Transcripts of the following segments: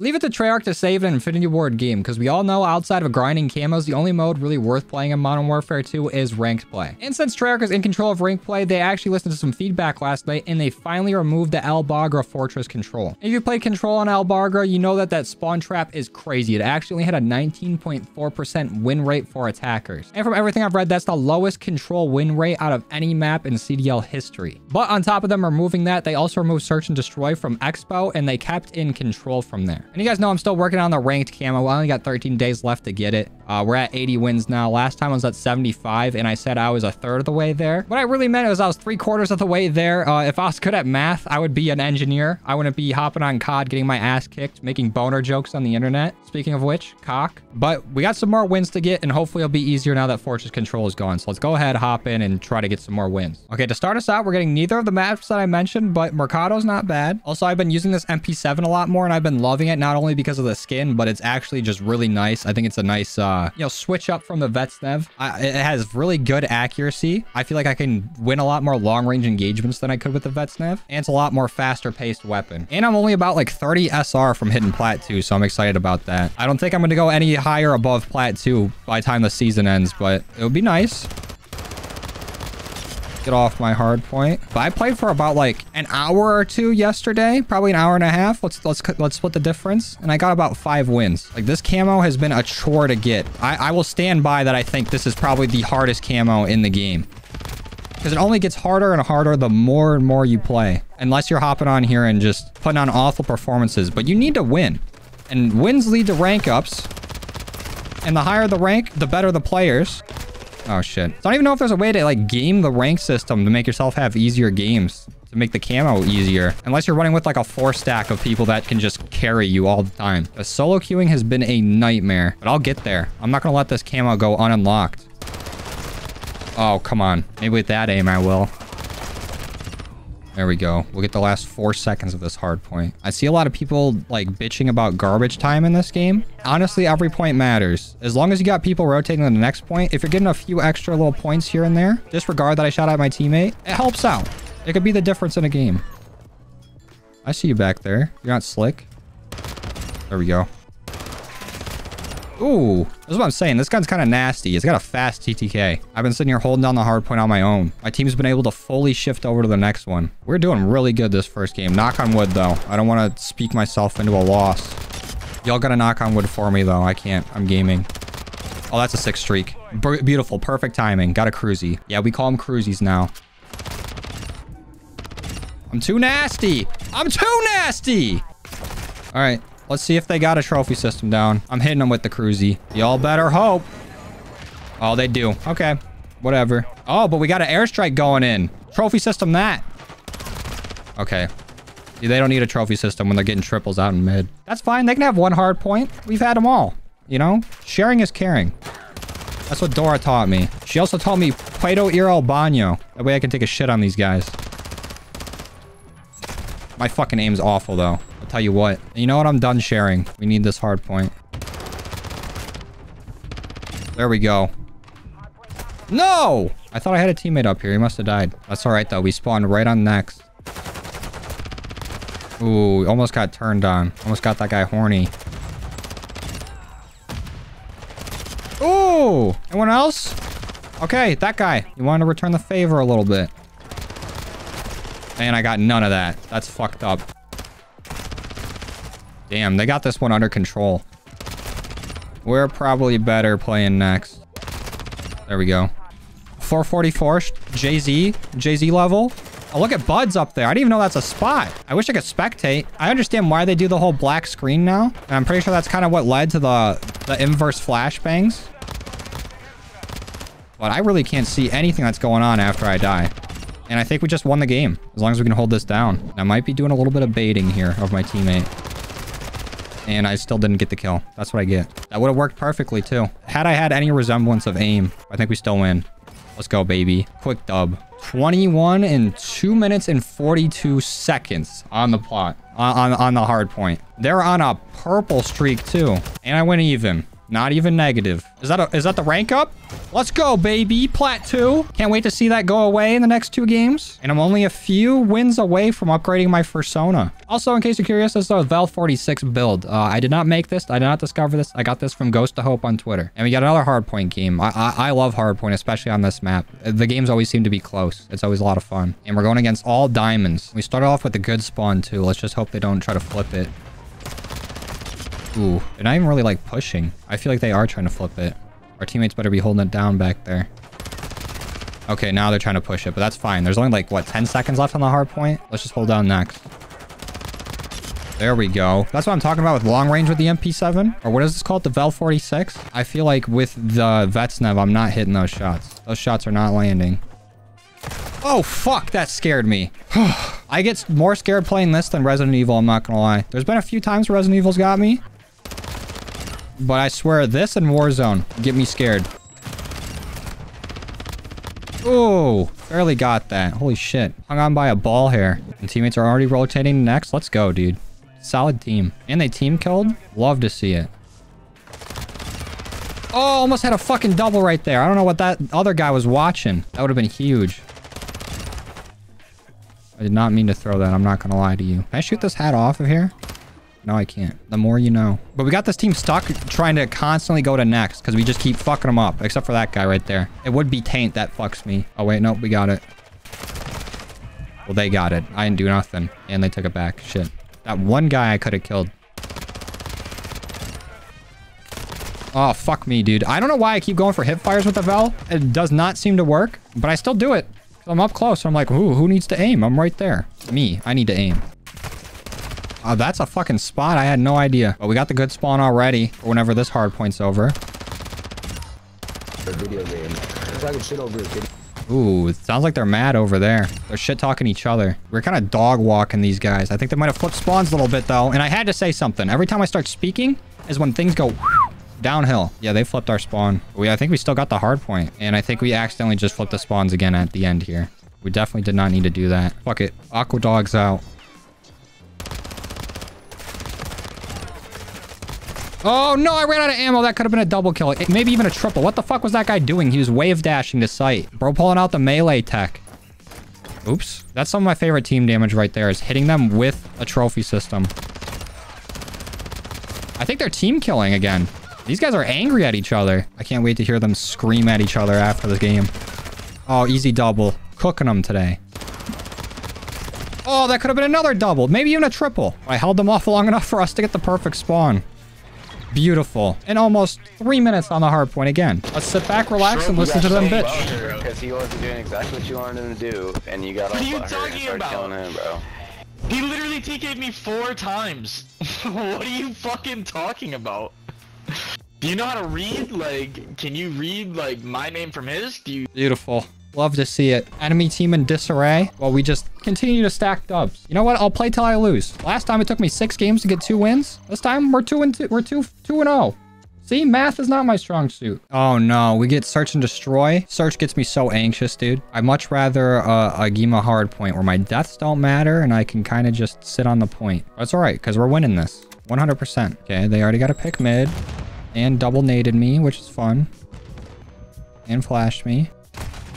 Leave it to Treyarch to save an Infinity Ward game, because we all know outside of grinding camos, the only mode really worth playing in Modern Warfare 2 is ranked play. And since Treyarch is in control of ranked play, they actually listened to some feedback last night, and they finally removed the El Bagra Fortress control. If you played control on El Bagra, you know that that spawn trap is crazy. It actually had a 19.4% win rate for attackers. And from everything I've read, that's the lowest control win rate out of any map in CDL history. But on top of them removing that, they also removed Search and Destroy from Expo, and they kept in control from there. And you guys know I'm still working on the ranked camo. I only got 13 days left to get it. Uh, we're at 80 wins now. Last time I was at 75, and I said I was a third of the way there. What I really meant was I was three quarters of the way there. Uh, if I was good at math, I would be an engineer. I wouldn't be hopping on COD, getting my ass kicked, making boner jokes on the internet. Speaking of which, cock. But we got some more wins to get, and hopefully it'll be easier now that Fortress Control is gone. So let's go ahead, hop in, and try to get some more wins. Okay, to start us out, we're getting neither of the maps that I mentioned, but Mercado's not bad. Also, I've been using this MP7 a lot more, and I've been loving it, not only because of the skin, but it's actually just really nice. I think it's a nice, uh, you know, switch up from the Vaznev. I, it has really good accuracy. I feel like I can win a lot more long-range engagements than I could with the Vaznev. And it's a lot more faster-paced weapon. And I'm only about like 30 SR from hitting Plat 2, so I'm excited about that. I don't think I'm going to go any higher above Plat 2 by the time the season ends, but it would be nice get off my hard point. But I played for about like an hour or two yesterday, probably an hour and a half. Let's let's let's split the difference, and I got about five wins. Like this camo has been a chore to get. I I will stand by that. I think this is probably the hardest camo in the game. Because it only gets harder and harder the more and more you play. Unless you're hopping on here and just putting on awful performances. But you need to win. And wins lead to rank ups. And the higher the rank, the better the players. Oh, shit. I don't even know if there's a way to, like, game the rank system to make yourself have easier games. To make the camo easier. Unless you're running with, like, a four stack of people that can just carry you all the time. The solo queuing has been a nightmare. But I'll get there. I'm not gonna let this camo go ununlocked. Oh, come on. Maybe with that aim, I will. There we go. We'll get the last four seconds of this hard point. I see a lot of people like bitching about garbage time in this game. Honestly, every point matters. As long as you got people rotating to the next point, if you're getting a few extra little points here and there, disregard that I shot at my teammate, it helps out. It could be the difference in a game. I see you back there. You're not slick. There we go. Ooh, that's what I'm saying. This gun's kind of nasty. It's got a fast TTK. I've been sitting here holding down the hard point on my own. My team's been able to fully shift over to the next one. We're doing really good this first game. Knock on wood, though. I don't want to speak myself into a loss. Y'all got to knock on wood for me, though. I can't. I'm gaming. Oh, that's a six streak. B beautiful. Perfect timing. Got a cruisy. Yeah, we call them cruisies now. I'm too nasty. I'm too nasty. All right. Let's see if they got a trophy system down. I'm hitting them with the cruisy. Y'all better hope. Oh, they do. Okay. Whatever. Oh, but we got an airstrike going in. Trophy system that. Okay. See, They don't need a trophy system when they're getting triples out in mid. That's fine. They can have one hard point. We've had them all. You know? Sharing is caring. That's what Dora taught me. She also taught me Puedo ir al baño. That way I can take a shit on these guys. My fucking aim's awful, though. Tell you what. You know what? I'm done sharing. We need this hard point. There we go. No! I thought I had a teammate up here. He must have died. That's alright, though. We spawned right on next. Ooh, almost got turned on. Almost got that guy horny. Ooh! Anyone else? Okay, that guy. You wanted to return the favor a little bit. And I got none of that. That's fucked up. Damn, they got this one under control. We're probably better playing next. There we go. 444 Jay-Z. Jay-Z level. Oh, look at Buds up there. I didn't even know that's a spot. I wish I could spectate. I understand why they do the whole black screen now. And I'm pretty sure that's kind of what led to the, the inverse flashbangs. But I really can't see anything that's going on after I die. And I think we just won the game. As long as we can hold this down. I might be doing a little bit of baiting here of my teammate. And I still didn't get the kill. That's what I get. That would have worked perfectly, too. Had I had any resemblance of aim, I think we still win. Let's go, baby. Quick dub. 21 in 2 minutes and 42 seconds on the plot. On, on, on the hard point. They're on a purple streak, too. And I went even. Not even negative. Is that a, is that the rank up? Let's go, baby. Plat 2. Can't wait to see that go away in the next two games. And I'm only a few wins away from upgrading my Fursona. Also, in case you're curious, this is a Vel 46 build. Uh, I did not make this. I did not discover this. I got this from Ghost to Hope on Twitter. And we got another hardpoint game. I, I, I love hardpoint, especially on this map. The games always seem to be close. It's always a lot of fun. And we're going against all diamonds. We started off with a good spawn, too. Let's just hope they don't try to flip it. Ooh, they're not even really like pushing. I feel like they are trying to flip it. Our teammates better be holding it down back there. Okay, now they're trying to push it, but that's fine. There's only like, what, 10 seconds left on the hard point? Let's just hold down next. There we go. That's what I'm talking about with long range with the MP7. Or what is this called? The Vel 46? I feel like with the Vaznev, I'm not hitting those shots. Those shots are not landing. Oh, fuck. That scared me. I get more scared playing this than Resident Evil, I'm not gonna lie. There's been a few times Resident Evil's got me. But I swear, this and Warzone get me scared. Oh, barely got that. Holy shit. Hung on by a ball here. And teammates are already rotating next. Let's go, dude. Solid team. And they team killed? Love to see it. Oh, almost had a fucking double right there. I don't know what that other guy was watching. That would have been huge. I did not mean to throw that. I'm not going to lie to you. Can I shoot this hat off of here? No, I can't. The more you know. But we got this team stuck trying to constantly go to next because we just keep fucking them up. Except for that guy right there. It would be Taint that fucks me. Oh, wait. Nope. We got it. Well, they got it. I didn't do nothing. And they took it back. Shit. That one guy I could have killed. Oh, fuck me, dude. I don't know why I keep going for hip fires with the Vel. It does not seem to work, but I still do it. I'm up close. I'm like, ooh, who needs to aim? I'm right there. Me. I need to aim. Oh, that's a fucking spot. I had no idea. But we got the good spawn already for whenever this hard point's over. Ooh, sounds like they're mad over there. They're shit-talking each other. We're kind of dog-walking these guys. I think they might have flipped spawns a little bit, though. And I had to say something. Every time I start speaking is when things go downhill. Yeah, they flipped our spawn. We, I think we still got the hard point. And I think we accidentally just flipped the spawns again at the end here. We definitely did not need to do that. Fuck it. Aqua Dog's out. Oh, no, I ran out of ammo. That could have been a double kill. Maybe even a triple. What the fuck was that guy doing? He was wave dashing to sight. Bro pulling out the melee tech. Oops. That's some of my favorite team damage right there is hitting them with a trophy system. I think they're team killing again. These guys are angry at each other. I can't wait to hear them scream at each other after the game. Oh, easy double. Cooking them today. Oh, that could have been another double. Maybe even a triple. I held them off long enough for us to get the perfect spawn. Beautiful. And almost three minutes on the hard point again. Let's sit back, relax, and listen to them bitch. Because he wasn't doing exactly what you wanted him to do, and you got What are you talking about? killing him, bro. He literally TK'd me four times. what are you fucking talking about? Do you know how to read? Like, can you read, like, my name from his? Do you... Beautiful. Love to see it. Enemy team in disarray. Well, we just continue to stack dubs. You know what? I'll play till I lose. Last time it took me six games to get two wins. This time we're two and two. We're two two and oh. See, math is not my strong suit. Oh no, we get search and destroy. Search gets me so anxious, dude. I'd much rather uh, a Gima hard point where my deaths don't matter and I can kind of just sit on the point. That's all right, because we're winning this. 100%. Okay, they already got a pick mid and double naded me, which is fun. And flashed me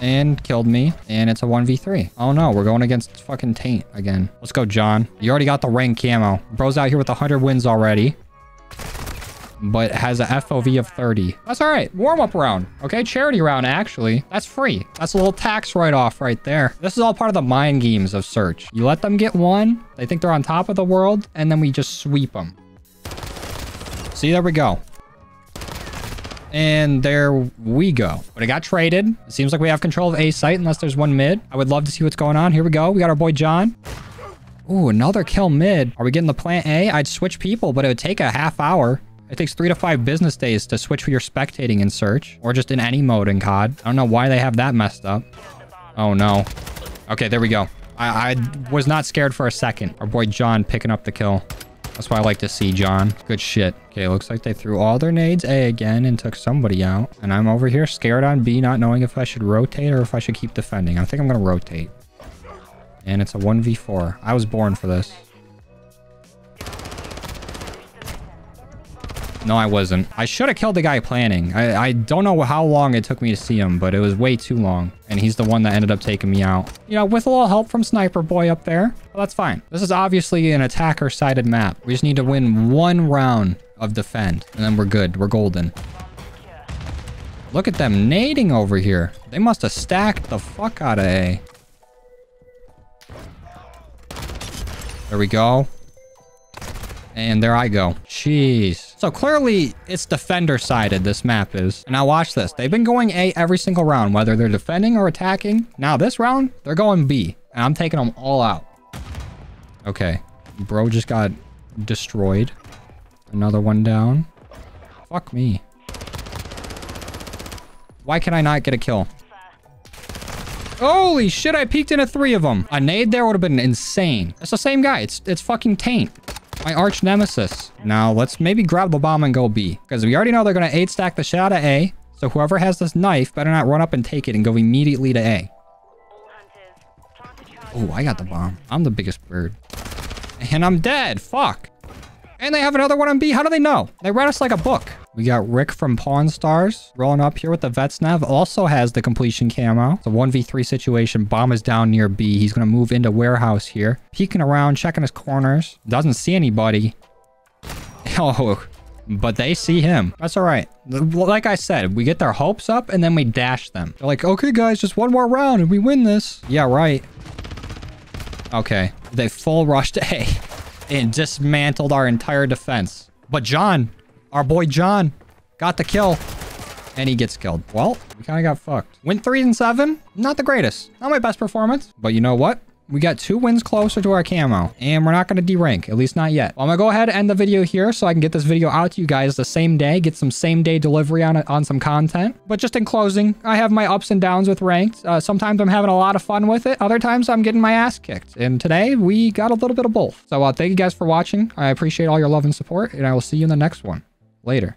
and killed me and it's a 1v3 oh no we're going against fucking taint again. Let's go john. You already got the rank camo. Bro's out here with 100 wins already but has a fov of 30 that's all right. Warm-up round okay? Charity round actually. That's free. That's a little tax write-off right there. This is all part of the mind games of search. You let them get one they think they're on top of the world and then we just sweep them see there we go and there we go. But it got traded. It seems like we have control of A site unless there's one mid. I would love to see what's going on. Here we go. We got our boy John. Ooh, another kill mid. Are we getting the plant A? I'd switch people, but it would take a half hour. It takes three to five business days to switch for your spectating in search or just in any mode in COD. I don't know why they have that messed up. Oh no. Okay, there we go. I, I was not scared for a second. Our boy John picking up the kill. That's why I like to see, John. Good shit. Okay, looks like they threw all their nades A again and took somebody out. And I'm over here scared on B, not knowing if I should rotate or if I should keep defending. I think I'm going to rotate. And it's a 1v4. I was born for this. No, I wasn't. I should have killed the guy planning. I, I don't know how long it took me to see him, but it was way too long. And he's the one that ended up taking me out. You know, with a little help from Sniper Boy up there. That's fine. This is obviously an attacker-sided map. We just need to win one round of defend. And then we're good. We're golden. Look at them nading over here. They must have stacked the fuck out of A. There we go. And there I go. Jeez. So clearly, it's defender-sided, this map is. And now watch this. They've been going A every single round, whether they're defending or attacking. Now this round, they're going B. And I'm taking them all out. Okay. Bro just got destroyed. Another one down. Fuck me. Why can I not get a kill? Holy shit, I peeked into three of them. A nade there would have been insane. It's the same guy. It's it's fucking Taint. My arch nemesis. Now, let's maybe grab the bomb and go B. Because we already know they're going to 8-stack the shot A. So whoever has this knife better not run up and take it and go immediately to A. Oh, I got the bomb. I'm the biggest bird. And I'm dead. Fuck. And they have another one on B. How do they know? They read us like a book. We got Rick from Pawn Stars rolling up here with the Vaznev. Also has the completion camo. It's a 1v3 situation. Bomb is down near B. He's going to move into warehouse here. Peeking around, checking his corners. Doesn't see anybody. Oh, but they see him. That's all right. Like I said, we get their hopes up and then we dash them. They're like, okay, guys, just one more round and we win this. Yeah, right. Okay. They full rushed A and dismantled our entire defense. But John, our boy John, got the kill. And he gets killed. Well, we kind of got fucked. Win 3 and 7. Not the greatest. Not my best performance. But you know what? We got two wins closer to our camo. And we're not going to derank. At least not yet. Well, I'm going to go ahead and end the video here so I can get this video out to you guys the same day. Get some same day delivery on on some content. But just in closing, I have my ups and downs with ranked. Uh, sometimes I'm having a lot of fun with it. Other times I'm getting my ass kicked. And today we got a little bit of both. So uh, thank you guys for watching. I appreciate all your love and support. And I will see you in the next one. Later.